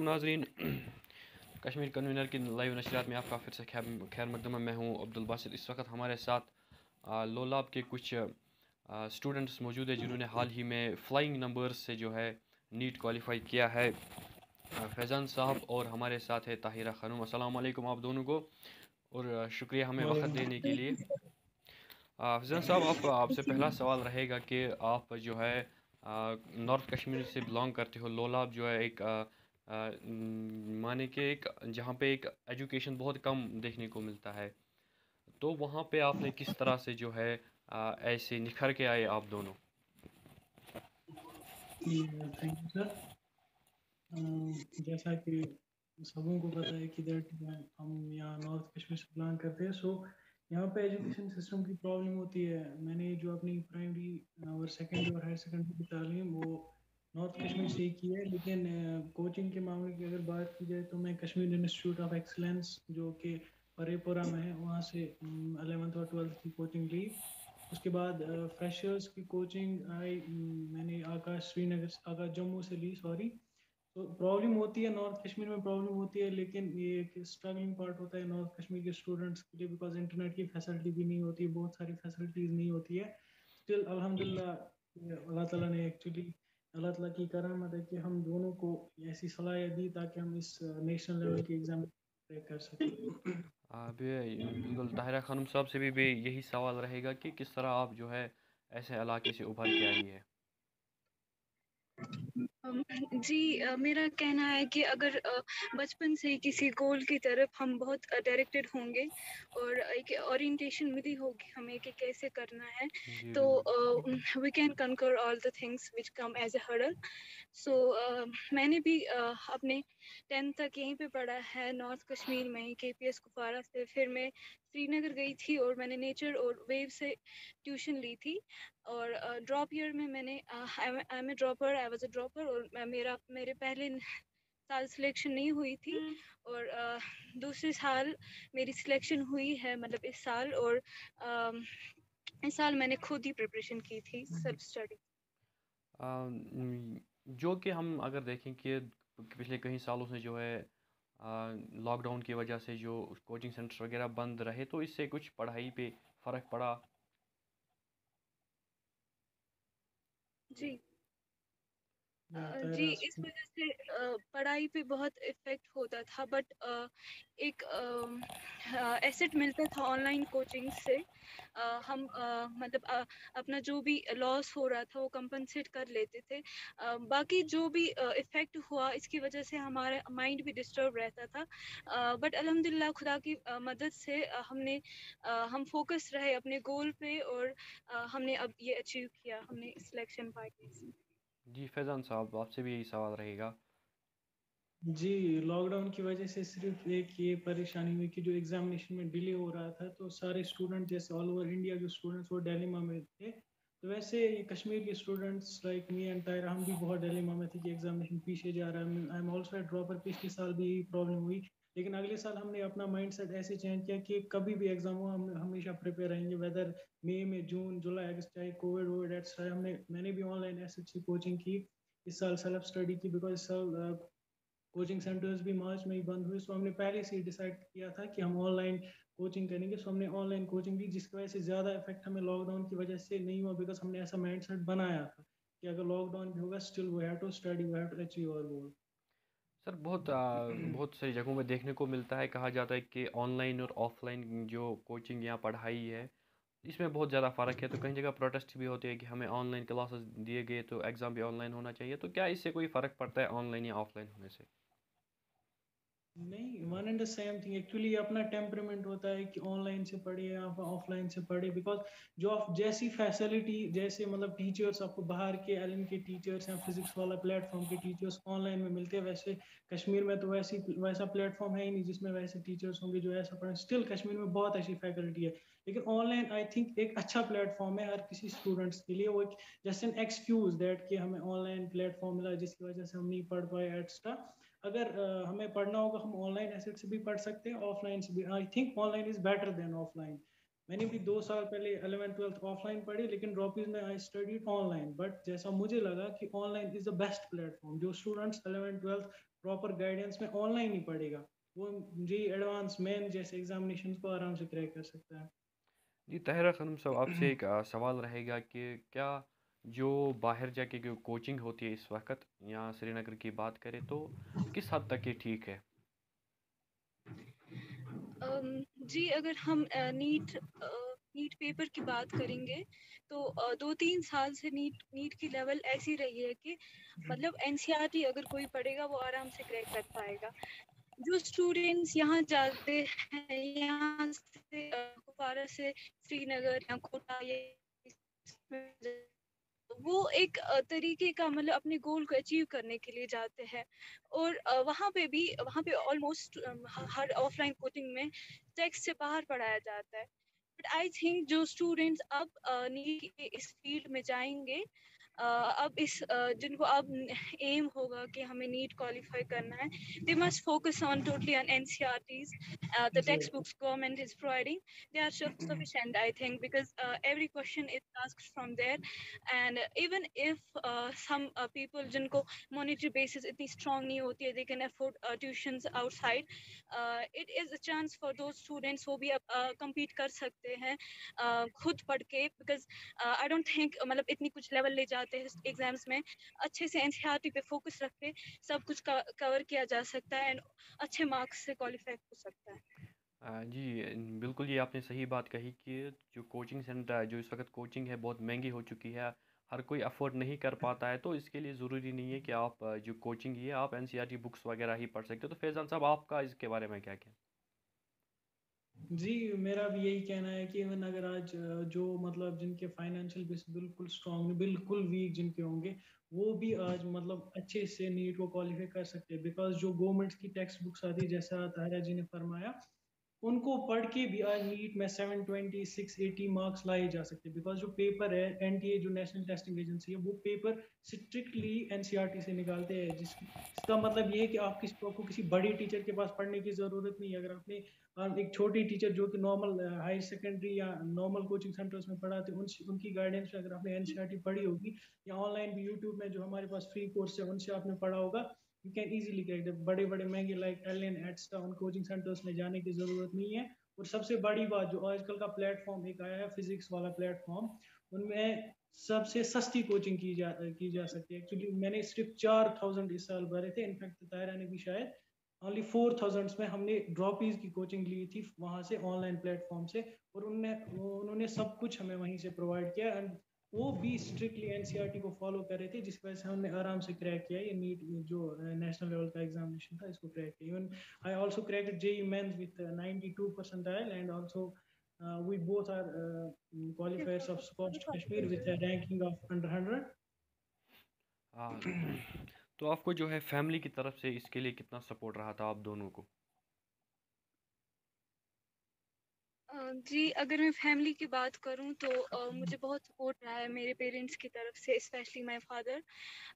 वालेकुम नाजरीन कश्मीर कन्वीनर की लाइव नशरियात में आपका फिर से खैर खैर मकदमा मैं हूँ अब्दुल बासित इस वक्त हमारे साथ लोलाब के कुछ स्टूडेंट्स मौजूद है जिन्होंने हाल ही में फ़्लाइंग नंबर्स से जो है नीट क्वालिफाई किया है फैज़ान साहब और हमारे साथ है ताहिरा खानूम वालेकुम आप दोनों को और शुक्रिया हमें वक्त देने के लिए फैज़ान साहब आप आपसे पहला सवाल रहेगा कि आप जो है नॉर्थ कश्मीर से बिलोंग करते हो लोलाब जो है एक माने कि एक जहाँ पे एक एजुकेशन बहुत कम देखने को मिलता है। तो वहाँ पे आपने किस तरह से जो है आ, ऐसे निखर के आए आप दोनों? जैसा कि सबों को पता है कि दैट हम यहाँ नॉर्थ कश्मीर से बिलोंग करते हैं सो यहाँ पे एजुकेशन सिस्टम की प्रॉब्लम होती है। मैंने जो अपनी प्राइमरी और सेकेंडरी और हायर सेकेंडरी की तालीम वो नॉर्थ कश्मीर से ही की है, लेकिन कोचिंग के मामले की अगर बात की जाए तो मैं कश्मीर इंस्टीट्यूट ऑफ़ एक्सलेंस, जो कि परेपुरा में है, वहाँ से अलेवंथ और ट्वेल्थ की कोचिंग ली। उसके बाद फ्रेशर्स की कोचिंग आई मैंने आकाश, श्रीनगर, आकाश जम्मू से ली सॉरी तो प्रॉब्लम होती है नॉर्थ कश्मीर में प्रॉब्लम होती है, लेकिन ये एक स्ट्रगलिंग पार्ट होता है नॉर्थ कश्मीर के स्टूडेंट्स के लिए बिकॉज़ इंटरनेट की फैसिलिटी भी नहीं होती, बहुत सारी फैसिलिटीज़ नहीं होती है। स्टिल अलहमदिल्ला अल्लाह ताला ने एक्चुअली अल्लाह तला की करामत है कि हम दोनों को ऐसी सलाह दी ताकि हम इस नेशनल लेवल के एग्ज़ाम कर सकें। बिल्कुल ताहिरा खानम साहब से भी, भी यही सवाल रहेगा कि किस तरह आप जो है ऐसे इलाके से उभर के आई है? जी मेरा कहना है कि अगर बचपन से ही किसी गोल की तरफ़ हम बहुत डायरेक्टेड होंगे और एक ओरिएंटेशन मिली होगी हमें कि कैसे करना है तो we can conquer all the things which come as a hurdle so मैंने भी अपने टेंथ तक यहीं पे पढ़ा है नॉर्थ कश्मीर में ही के पी एस कुफारा से फिर मैं श्रीनगर गई थी और मैंने नेचर और वेव से ट्यूशन ली थी और ड्रॉप ईयर में मैंने I am a dropper I was a dropper और मेरा मेरे पहले साल सिलेक्शन नहीं हुई थी हम्म। और दूसरे साल मेरी सिलेक्शन हुई है मतलब इस साल और इस साल मैंने खुद ही प्रिपरेशन की थी सेल्फ स्टडी जो कि हम अगर देखें कि पिछले कई सालों से जो है लॉकडाउन की वजह से जो कोचिंग सेंटर वगैरह बंद रहे तो इससे कुछ पढ़ाई पे फ़र्क पड़ा? जी। जी इस वजह से पढ़ाई पे बहुत इफ़ेक्ट होता था बट एक एसेट मिलता था ऑनलाइन कोचिंग से। हम मतलब अपना जो भी लॉस हो रहा था वो कंपनसेट कर लेते थे। बाकी जो भी इफ़ेक्ट हुआ इसकी वजह से हमारा माइंड भी डिस्टर्ब रहता था। बट अलहमदिल्ला खुदा की मदद से हमने हम फोकस रहे अपने गोल पे और हमने अब ये अचीव किया हमने सिलेक्शन पार्टी जी, फैज़ान साहब, आपसे भी यही सवाल रहेगा। जी लॉकडाउन की वजह से सिर्फ़ एक ये परेशानी हुई कि जो एग्जामिनेशन में डिले हो रहा था तो सारे स्टूडेंट जैसे ऑल ओवर इंडिया के स्टूडेंट्स वो डेलीमा में थे। तो वैसे कश्मीर के students like me and Tayra हम भी बहुत डेलीमा में थे कि एग्जामिनेशन पीछे जा रहा है। आई एम ऑल्सो ड्रॉपर पिछले साल भी यही प्रॉब्लम हुई। लेकिन अगले साल हमने अपना माइंड सेट ऐसे चेंज किया कि कभी भी एग्ज़ाम हो, हम हमेशा प्रिपेयर रहेंगे वेदर मई में जून जुलाई अगस्त चाहे कोविड वोविड एट्स हमने, मैंने भी ऑनलाइन ऐसी अच्छी कोचिंग की इस साल सेल्फ स्टडी की बिकॉज़ इस साल कोचिंग सेंटर्स भी मार्च में ही बंद हुए सो हमने पहले से ही डिसाइड किया था कि हम ऑनलाइन कोचिंग करेंगे सो हमने ऑनलाइन कोचिंग ली जिसकी वजह से ज़्यादा इफ़ेक्ट हमें लॉकडाउन की वजह से नहीं हुआ बिकॉज़ हमने ऐसा माइंड सेट बनाया था कि अगर लॉकडाउन भी होगा still we have to study we have to achieve our goal sir बहुत आ, बहुत सारी जगहों में देखने को मिलता है। कहा जाता है कि ऑनलाइन और ऑफलाइन जो कोचिंग या पढ़ाई है इसमें बहुत ज़्यादा फ़र्क है। तो कई जगह प्रोटेस्ट भी होते हैं कि हमें ऑनलाइन क्लासेस दिए गए तो एग्ज़ाम भी ऑनलाइन होना चाहिए। तो क्या इससे कोई फ़र्क पड़ता है ऑनलाइन या ऑफलाइन होने से? नहीं one and same thing actually अपना टेम्परमेंट होता है कि ऑनलाइन से पढ़े या ऑफलाइन से पढ़े बिकॉज़ जो आप जैसी फैसिलिटी जैसे मतलब टीचर्स आपको बाहर के एल के टीचर्स या फिजिक्स वाला प्लेटफॉर्म के टीचर्स ऑनलाइन में मिलते हैं, वैसे कश्मीर में तो वैसी, वैसा प्लेटफॉर्म है ही नहीं जिसमें वैसे टीचर्स होंगे जो ऐसा पढ़े। स्टिल कश्मीर में बहुत अच्छी फैकल्टी है। लेकिन ऑनलाइन आई थिंक एक अच्छा प्लेटफॉर्म है हर किसी स्टूडेंट्स के लिए। वो एक जस्ट एन एक्सक्यूज दैट कि हमें ऑनलाइन प्लेटफॉर्म मिला जिसकी वजह से हम नहीं पढ़ पाए एक्स्ट्रा अगर uh, हमें पढ़ना होगा हम ऑनलाइन एसेट से भी पढ़ सकते हैं ऑफलाइन से भी। I think online is better than offline मैंने भी दो साल पहले अलेवन ट्वेल्थ ऑफलाइन पढ़ी लेकिन ड्रॉपीज में आई स्टडी ऑनलाइन बट जैसा मुझे लगा कि online is the best platform जो students eleven twelfth proper guidance में ऑनलाइन ही पढ़ेगा। वो जी एडवांस मेन जैसे एग्जामिनेशन को आराम से क्रैक कर सकता है। जी तहरा खनम साहब आपसे एक आ, सवाल रहेगा कि क्या जो बाहर जाके जो कोचिंग होती है इस वक्त यहाँ श्रीनगर की बात करें तो किस हद तक ये ठीक है? जी अगर हम नीट नीट पेपर की बात करेंगे तो दो तीन साल से नीट नीट की लेवल ऐसी रही है कि मतलब एनसीईआरटी अगर कोई पढ़ेगा वो आराम से क्रैक कर पाएगा। जो स्टूडेंट्स यहाँ जाते हैं यहाँ से कुपवारा से श्रीनगर या कोटा ये वो एक तरीके का मतलब अपने गोल को अचीव करने के लिए जाते हैं। और वहाँ पे भी, वहाँ पे ऑलमोस्ट हर ऑफलाइन कोचिंग में टेक्स्ट से बाहर पढ़ाया जाता है। बट आई थिंक जो स्टूडेंट्स अब नीट इस फ़ील्ड में जाएँगे अब इस जिनको अब एम होगा कि हमें नीट क्वालिफाई करना है they must focus on totally on N C R Ts text books government is providing they are sufficient I think because every question is task from there and even if some people जिनको monetary basis इतनी strong नहीं होती है they can afford tuition outside it is a chance for those students वो भी uh, अब compete कर सकते हैं uh, खुद पढ़ के बिकॉज़ आई डोंट थिंक मतलब इतनी कुछ लेवल ले जाते हैं एग्ज़ाम्स में, अच्छे से एनसीईआरटी पे फोकस रख के सब कुछ कवर किया जा सकता है एंड अच्छे मार्क्स से क्वालिफाई हो सकता है। जी, बिल्कुल ये आपने सही बात कही कि जो कोचिंग सेंटर है, जो इस वक्त कोचिंग है, बहुत महँगी हो चुकी है, हर कोई अफोर्ड नहीं कर पाता है तो इसके लिए ज़रूरी नहीं है कि आप, जो कोचिंग ही है, आप एन बुक्स वगैरह ही पढ़ सकते हो। तो फैज़ान साहब, आपका इसके बारे में क्या क्या जी, मेरा भी यही कहना है कि इवन अगर आज जो मतलब जिनके फाइनेंशियल बेस बिल्कुल स्ट्रॉन्ग बिल्कुल वीक जिनके होंगे, वो भी आज मतलब अच्छे से नीट को क्वालिफाई कर सकते हैं। बिकॉज़ जो गवर्नमेंट की टेक्स्ट बुक्स आती है, जैसा ताहरा जी ने फरमाया उनको पढ़ के भी आज नीट में seven twenty six eighty marks लाए जा सकते हैं। बिकॉज़ जो पेपर है एनटीए जो नेशनल टेस्टिंग एजेंसी है, वो पेपर स्ट्रिक्टली एनसीईआरटी से निकालते हैं, जिस इसका मतलब ये है कि आप किसी आपको किसी बड़े टीचर के पास पढ़ने की ज़रूरत नहीं है। अगर आपने एक छोटी टीचर जो कि नॉर्मल हाई सेकेंडरी या नॉर्मल कोचिंग सेंटर्स में पढ़ाते उन, उनकी गाइडेंस में अगर आपने एनसीईआरटी पढ़ी होगी या ऑनलाइन भी यूट्यूब में जो हमारे पास फ्री कोर्स है, उनसे आपने पढ़ा होगा यू कैन इजीली गेट बड़े बड़े, महँगे लाइक एलियन एट्सटा उन कोचिंग सेंटर्स में जाने की ज़रूरत नहीं है। और सबसे बड़ी बात जो आजकल का प्लेटफॉर्म एक आया है फिजिक्स वाला प्लेटफॉर्म उनमें सबसे सस्ती कोचिंग की जा की जा सकती है। एक्चुअली मैंने सिर्फ़ चार थाउज़ेंड इस साल भरे थे। इनफैक्ट तायरा ने भी शायद। ओनली फोर थाउजेंड्स में हमने ड्रॉपीज की कोचिंग ली थी वहाँ से ऑनलाइन प्लेटफॉर्म से। और उनने, उन्होंने सब कुछ हमें वहीं से प्रोवाइड किया। एंड वो भी स्ट्रिक्टली एनसीईआरटी को फॉलो कर रहे थे जिस वजह से हमने आराम से क्रैक किया। ये नीट जो नेशनल लेवल का एग्जामिनेशन था इसको क्रैक किया। Even I also cracked JEE mains with 92 percentile and also both are uh, qualifiers of Scotch Kashmir with a ranking of under 100 हाँ तो आपको जो है फैमिली की तरफ़ से इसके लिए कितना सपोर्ट रहा था आप दोनों को? जी अगर मैं फैमिली की बात करूँ तो uh, मुझे बहुत सपोर्ट रहा है मेरे पेरेंट्स की तरफ़ से specially my father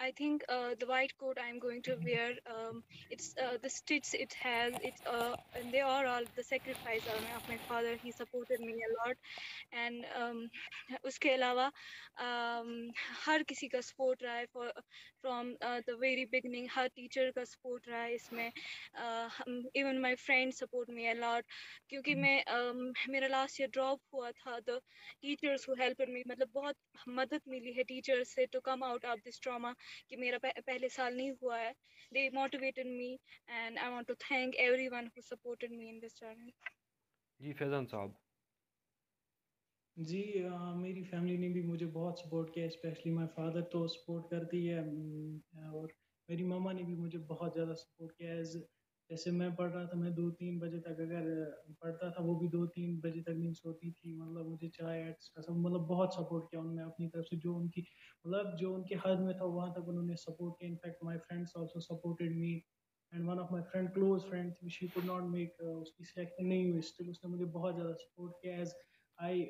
I think the white coat I am going to wear it's the stitch it has its and they are all the sacrifice of my father he supported me a lot and उसके अलावा um, हर किसी का support रहा है from the very beginning हर teacher का support रहा है इसमें. Even my friend support me a lot क्योंकि मैं um, मेरा लास्ट ईयर ड्रॉप हुआ था the teachers who help me मतलब बहुत मदद मिली है टीचर्स से to come out of this trauma कि मेरा पहले साल नहीं हुआ है। They motivated me and I want to thank everyone who supported me in this journey जी फैजान साहब। जी आ, मेरी फैमिली ने भी मुझे बहुत सपोर्ट किया स्पेशली माय फादर तो सपोर्ट करती है और मेरी मामा ने भी मुझे बहुत ज़्यादा सपोर्ट किया एज जैसे मैं पढ़ रहा था, मैं दो तीन बजे तक अगर पढ़ता था, वो भी दो तीन बजे तक नहीं सोती थी। मतलब मुझे चाय का सब मतलब बहुत सपोर्ट किया उन्होंने अपनी तरफ़ से। जो उनकी मतलब जो उनके हद में था, वहाँ तक उन्होंने सपोर्ट किया। In fact my friends also supported me and one of my friend close friend थी शी कुड नॉट मेक उसकी सिलेक्शन नहीं हुई। स्टिल उसने मुझे बहुत ज़्यादा सपोर्ट किया। As I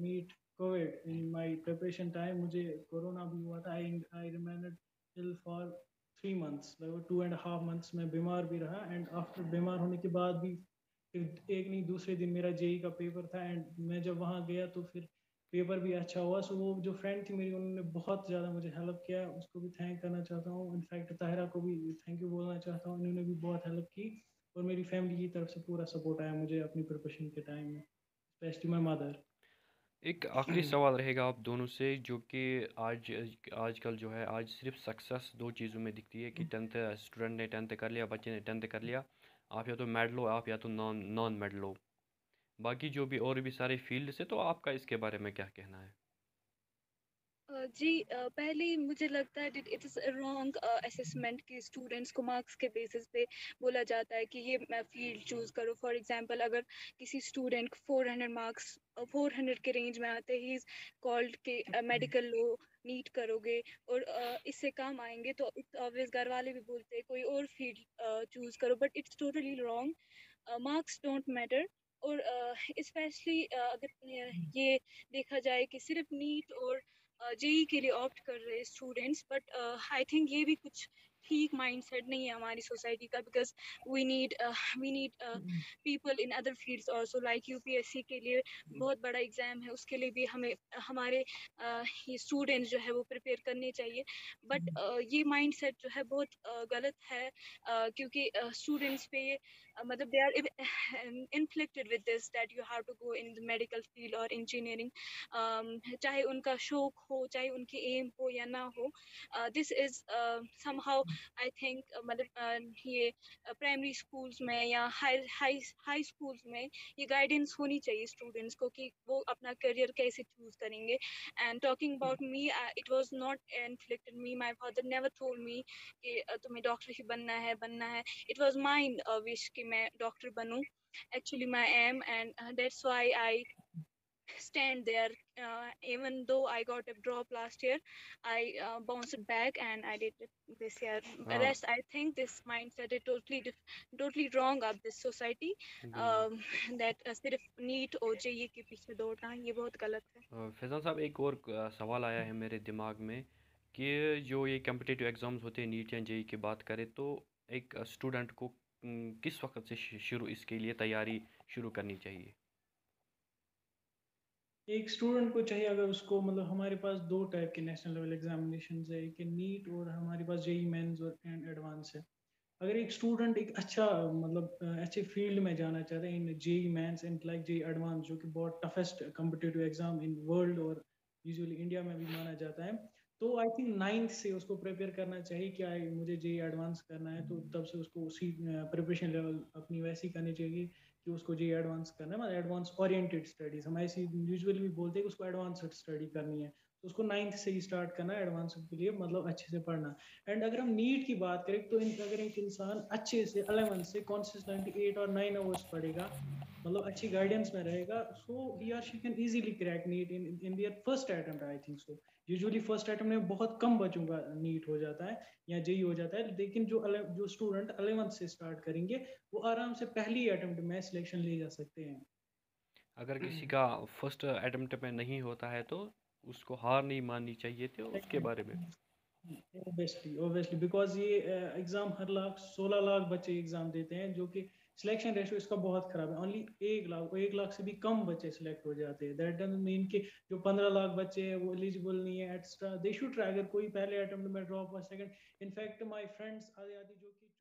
meet covid in my preparation time मुझे कोरोना भी हुआ था। I I remained till for three months लगभग टू एंड हाफ़ मंथ्स में बीमार भी रहा एंड आफ्टर बीमार होने के बाद भी फिर एक नहीं, दूसरे दिन मेरा जेई का पेपर था एंड मैं जब वहाँ गया तो फिर पेपर भी अच्छा हुआ। सो वो जो फ्रेंड थी मेरी, उन्होंने बहुत ज़्यादा मुझे हेल्प किया, उसको भी थैंक करना चाहता हूँ। इनफैक्ट ताहिरा को भी थैंक यू बोलना चाहता हूँ। उन्होंने भी बहुत हेल्प की और मेरी फैमिली की तरफ़ से पूरा सपोर्ट आया मुझे अपनी प्रिपरेशन के टाइम में। स्पेशली माई मदर एक आखिरी सवाल रहेगा आप दोनों से जो कि आज आजकल जो है आज सिर्फ़ सक्सेस दो चीज़ों में दिखती है कि टेंथ स्टूडेंट ने टेंथ कर लिया बच्चे ने टेंथ कर लिया। आप या तो मेडल हो आप या तो नॉन नॉन मेडल हो बाकी जो भी और भी सारे फ़ील्ड से तो आपका इसके बारे में क्या कहना है? जी पहले मुझे लगता है इट इज़ रॉन्ग असेसमेंट कि स्टूडेंट्स को मार्क्स के बेसिस पे बोला जाता है कि ये फ़ील्ड चूज़ करो। फॉर एग्जांपल अगर किसी स्टूडेंट को 400 मार्क्स 400 के रेंज में आते ही इज़ कॉल्ड के मेडिकल लो नीट करोगे और uh, इससे काम आएँगे तो ऑब्वियस घर वाले भी बोलते हैं कोई और फ़ील्ड चूज़ करो। But it's totally wrong marks don't matter और स्पेशली uh, uh, अगर ये देखा जाए कि सिर्फ़ नीट और जेई के लिए ऑप्ट कर रहे स्टूडेंट्स बट आई थिंक ये भी कुछ ठीक माइंड सेट नहीं है हमारी सोसाइटी का because we need we need people in other fields also like UPSC के लिए बहुत बड़ा एग्ज़ाम है उसके लिए भी हमें हमारे uh, ये स्टूडेंट्स जो है वो प्रिपेयर करने चाहिए। बट uh, ये माइंड सेट जो है बहुत uh, गलत है uh, क्योंकि स्टूडेंट्स uh, पे uh, मतलब they are inflicted with this that you have to go in the medical field और इंजीनियरिंग चाहे उनका शौक हो चाहे उनकी एम हो या ना हो this is somehow I think मतलब uh, ये प्राइमरी uh, स्कूल्स में या हाई हाई स्कूल्स में ये गाइडेंस होनी चाहिए स्टूडेंट्स को कि वो अपना करियर कैसे चूज़ करेंगे. And talking about me it was not inflicted me my father never told me कि तुम्हें डॉक्टर ही बनना है बनना है. इट वॉज़ माइंड विश कि मैं डॉक्टर बनूं my aim and uh, that's why i stand there. Uh, even though I got a drop last year, I uh, bounced back and I did it this year. Wow. Rest, I think this mindset is totally totally wrong of this society. Um, that uh, सिर्फ़ NEET और JEE के पीछे दौड़ना ये बहुत गलत है फैजान साहब एक और सवाल आया है मेरे दिमाग में कि जो ये कम्पिटिटिव एग्ज़ाम्स होते हैं नीट या जेई की बात करें तो एक स्टूडेंट को किस वक्त से शुरू इसके लिए तैयारी शुरू करनी चाहिए? एक स्टूडेंट को चाहिए अगर उसको मतलब हमारे पास दो टाइप के नेशनल लेवल एग्जामिनेशन है, एक नीट और हमारे पास जेई मेंस और एंड एडवांस है। अगर एक स्टूडेंट एक अच्छा मतलब अच्छे फ़ील्ड में जाना चाहते हैं, इन JEE Mains and like JEE advance जो कि बहुत toughest competitive exam in world और यूजुअली इंडिया में भी माना जाता है तो आई थिंक नाइन्थ से उसको प्रिपेयर करना चाहिए कि आई मुझे जे एडवांस करना है तो तब से उसको उसी प्रिपरेशन लेवल अपनी वैसी करनी चाहिए कि उसको जे एडवांस करना है। मतलब एडवांस ओरिएंटेड स्टडीज़ हम ऐसी यूजुअली भी बोलते हैं कि उसको एडवांस स्टडी करनी है। तो उसको नाइन्थ से ही स्टार्ट करना एडवांस के लिए मतलब अच्छे से पढ़ना। एंड अगर हम नीट की बात करें तो अगर एक इंसान अच्छे से अलेवन से कॉन्सिस्टेंटली एट और नाइन आवर्स पढ़ेगा मतलब अच्छी गाइडेंस में रहेगा so he or she can easily crack NEET in in their first attempt I think so usually first attempt में बहुत कम बच्चों का नीट हो जाता है, या जेई हो जाता है, लेकिन जो जो स्टूडेंट अलेवंथ से स्टार्ट करेंगे, वो आराम से पहली अटेम्प्ट में सिलेक्शन ले जा सकते हैं। अगर किसी का फ़र्स्ट अटेम्प्ट में नहीं होता है तो उसको हार नहीं माननी चाहिए थी उसके बारे में। ओबियसली ओबियसली बिकॉज़ ये एग्ज़ाम हर लाख सोलह लाख बच्चे एग्ज़ाम देते हैं जो कि सिलेक्शन रेशो इसका बहुत खराब है। ओनली एक लाख एक लाख से भी कम बच्चे सिलेक्ट हो जाते हैं। दैट डजंट मीन कि जो पंद्रह लाख बच्चे हैं वो एलिजिबल नहीं है एक्स्ट्रा दे शुड ट्राई अगर कोई पहले अटेम्प्ट में ड्रॉप हुआ सेकंड इनफैक्ट माय फ्रेंड्स आदि आदि जो कि